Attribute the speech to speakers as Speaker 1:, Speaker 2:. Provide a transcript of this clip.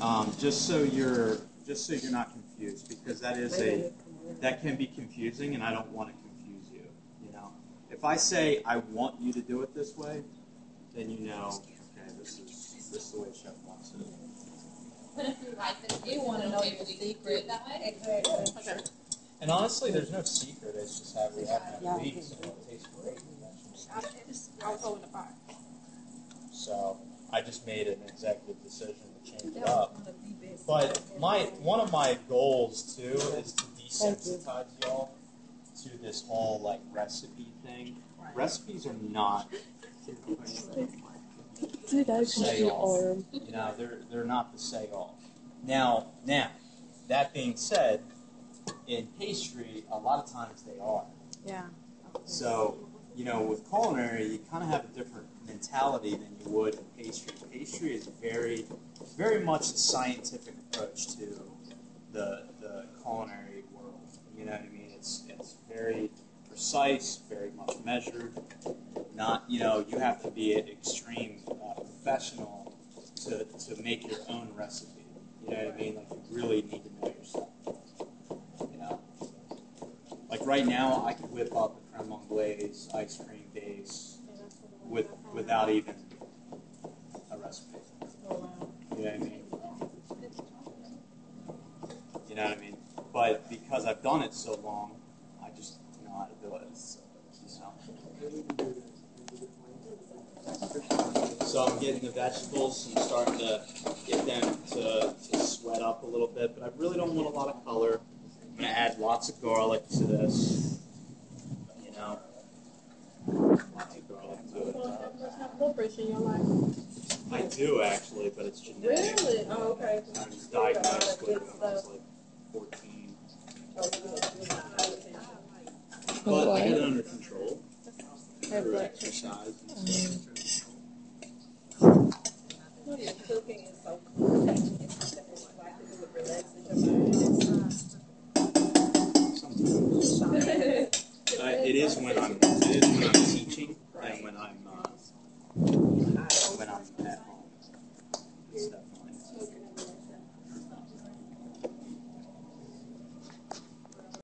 Speaker 1: Um, just so you're just so you're not confused, because that is a that can be confusing, and I don't want to confuse you. You know, if I say I want you to do it this way, then you know, okay, this is this is the way Chef wants it.
Speaker 2: But if you like this, you want to know your secret that way.
Speaker 3: Exactly.
Speaker 1: And honestly, there's no secret. It's just how we have
Speaker 3: Yeah.
Speaker 1: to eat, so it tastes great.
Speaker 3: I was holding the pot.
Speaker 1: So I just made an executive decision But my one of my goals too is to desensitize y'all to this whole like recipe thing. Recipes are not
Speaker 4: Dude, I
Speaker 1: say all. You know, they're they're not the say all. Now, now, that being said, in pastry, a lot of times they are.
Speaker 3: Yeah.
Speaker 1: So, you know, with culinary, you kind of have a different mentality than you would in pastry. Pastry is very, very much a scientific approach to the the culinary world. You know what I mean? It's it's very precise, very much measured. Not, you know, you have to be an extreme uh, professional to, to make your own recipe. You know what I mean? Like you really need to know your stuff. You know, like right now, I could whip up a creme anglaise ice cream base with without even a recipe. You know what I mean? You know what I mean? But because I've done it so long, I just know how to do it. So, you know. So I'm getting the vegetables and starting to get them to, to sweat up a little bit, but I really don't want a lot of color. I'm gonna add lots of garlic to this. You know, lots of garlic to it.
Speaker 3: blood pressure in your life.
Speaker 1: I do actually, but it's genetic.
Speaker 3: Really? Oh, okay.
Speaker 1: I was diagnosed with it But I got it under control. Through exercise and stuff.
Speaker 3: Cooking is so cool. It's It is when I'm